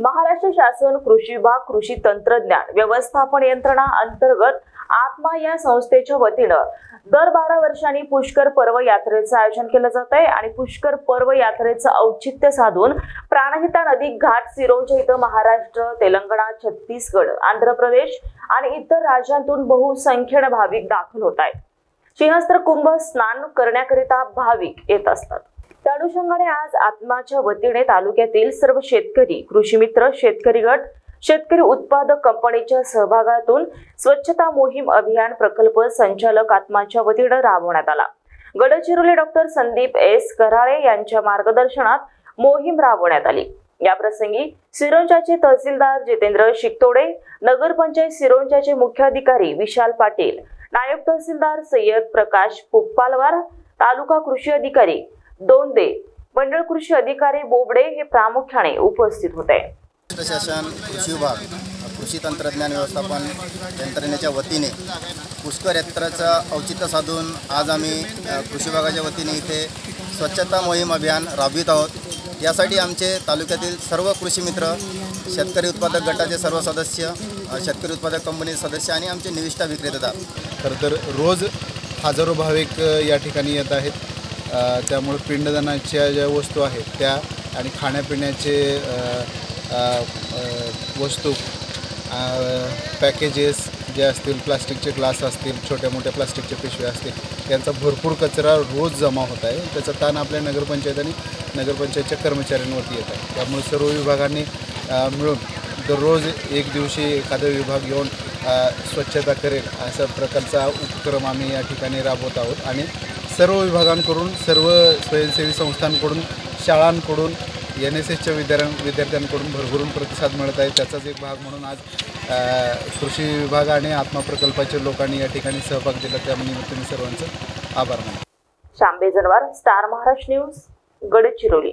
महाराष्ट्र शासन कृषी विभाग कृषी तंत्रज्ञान व्यवस्थापन यंत्रणा अंतर्गत आत्मा या संस्थेच्या वतीनं दर बारा वर्षांनी पुष्कर पर्व यात्रेचं आयोजन केलं जात आहे आणि पुष्कर पर्व यात्रेचं औचित्य साधून प्राणहिता नदी घाट सिरोंच्या इथं महाराष्ट्र तेलंगणा छत्तीसगड आंध्र प्रदेश आणि इतर राज्यांतून बहुसंख्येनं भाविक दाखल होत आहेत. सिंहस्त्र कुंभ स्नान करण्याकरिता भाविक येत असतात. त्या अनुषंगाने आज आत्माच्या वतीने तालुक्यातील सर्व शेतकरी कृषी मित्र शेतकरी गट शेतकरी उत्पादक कंपनीच्या सहभागातून स्वच्छता मोहीम अभियान प्रकल्प संचालक आत्माच्या वतीने राबवण्यात आला. Gadchiroli doctor Sandeep S. Karale यांच्या मार्गदर्शनात मोहीम राबवण्यात आली. याप्रसंगी सिरोंचाचे तहसीलदार जितेंद्र शिकतोडे नगरपंचायत सिरोंचाचे मुख्याधिकारी विशाल पाटील नायब तहसीलदार सय्यद प्रकाश पुप्पालवार तालुका कृषी अधिकारी दोंदे मंडळ कृषी अधिकारी बोबडे हे प्रामुख्याने उपस्थित होते. महाराष्ट्र शासन कृषी विभाग कृषी तंत्रज्ञान व्यवस्थापन यंत्रणेच्या वतीने पुष्कर यात्राचं औचित्य साधून आज आम्ही कृषी विभागाच्या वतीने इथे स्वच्छता मोहीम अभियान राबवित आहोत. यासाठी आमचे तालुक्यातील सर्व कृषी मित्र शेतकरी उत्पादक गटाचे सर्व सदस्य शेतकरी उत्पादक कंपनीचे सदस्य आणि आमचे निविष्ठा विक्रेतेदार खरं तर रोज हजारो भाविक या ठिकाणी येत आहेत. त्यामुळे पिंडदानाच्या ज्या वस्तू आहेत त्या आणि खाण्यापिण्याचे वस्तू पॅकेजेस जे असतील प्लास्टिकचे ग्लास असतील छोट्या मोठ्या प्लास्टिकच्या पिशव्या असतील यांचा भरपूर कचरा रोज जमा होत आहे. त्याचा ताण आपल्या नगरपंचायत आणि नगरपंचायतच्या कर्मचाऱ्यांवरती येत आहे. त्यामुळे सर्व विभागांनी मिळून दररोज एक दिवशी एखादा विभाग येऊन स्वच्छता करेल अशा प्रकारचा उपक्रम आम्ही या ठिकाणी राबवत आहोत. आणि सर्व विभागांकडून सर्व स्वयंसेवी संस्थांकडून शाळांकडून एन एस एसच्या विद्यार्थ्यां विद्यार्थ्यांकडून भरभरून प्रतिसाद मिळत आहे. त्याचाच एक भाग म्हणून आज कृषी विभाग आणि आत्मा प्रकल्पाच्या लोकांनी या ठिकाणी सहभाग दिला. त्या मी सर्वांचं आभार मानतो. शांबे जनवार स्टार महाराष्ट्र न्यूज गडचिरोली.